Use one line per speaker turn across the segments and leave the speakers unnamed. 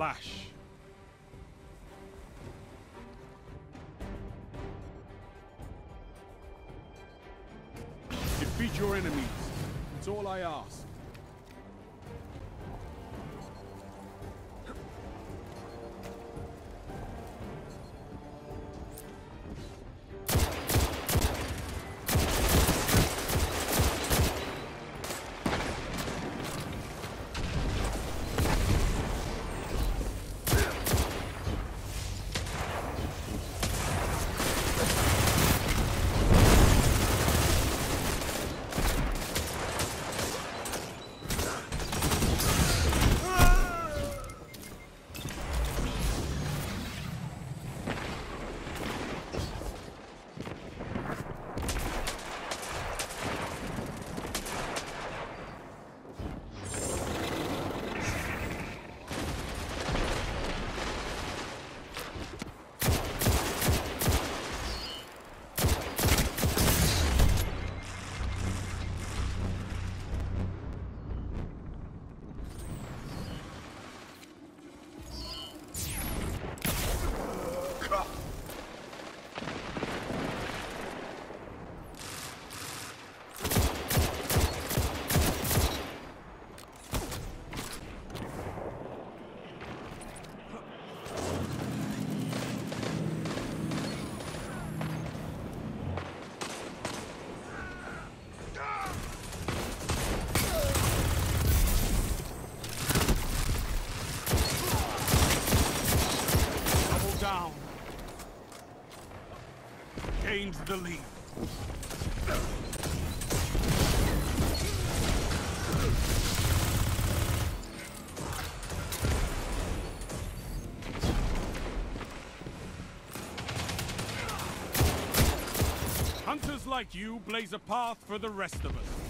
clash. Defeat your enemies. That's all I ask. The lead. Hunters like you blaze a path for the rest of us.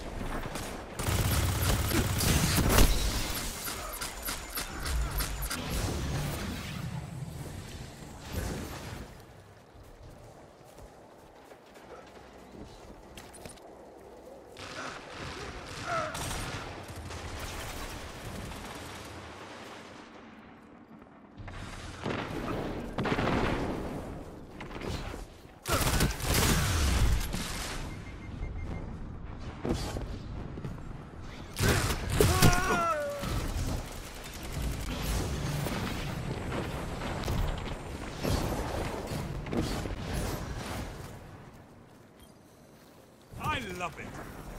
Love it.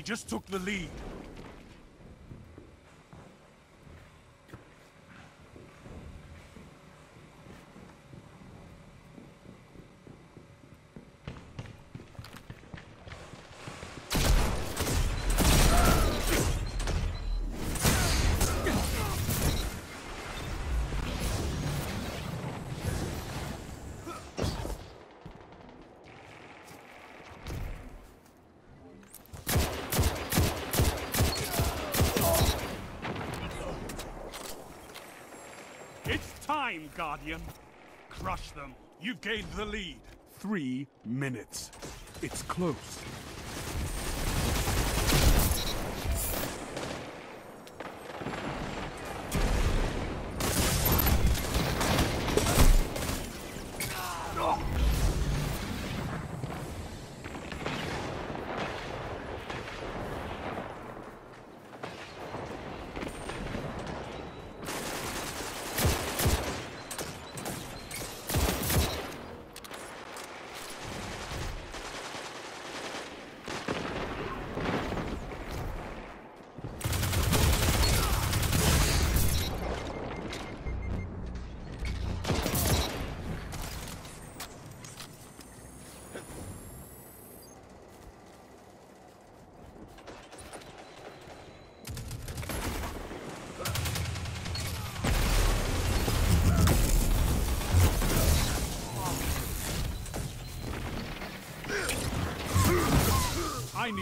They just took the lead. It's time, Guardian. Crush them. You've gained the lead. Three minutes. It's close.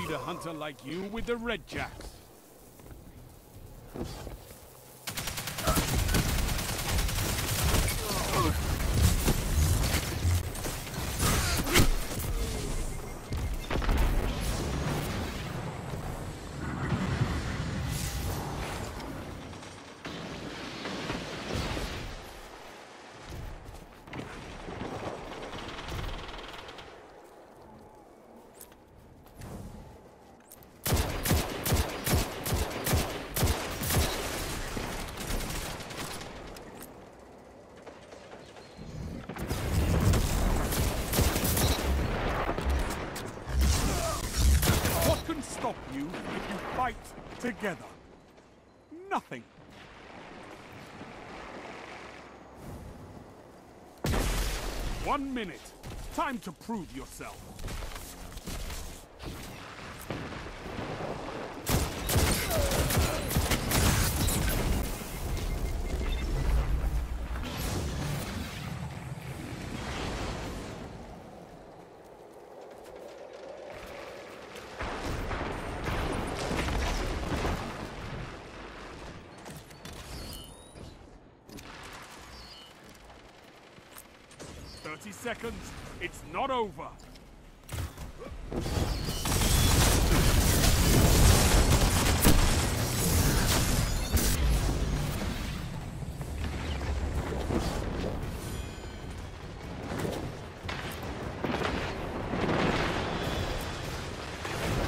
Need a hunter like you with the red jacks. You if you fight together? Nothing. One minute. Time to prove yourself. Thirty seconds. It's not over.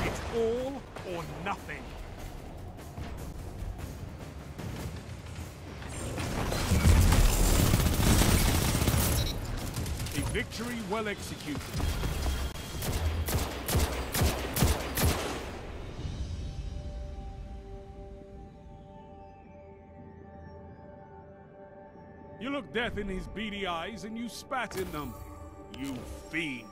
It's all or nothing. Well executed. You look death in his beady eyes and you spat in them. You fiend.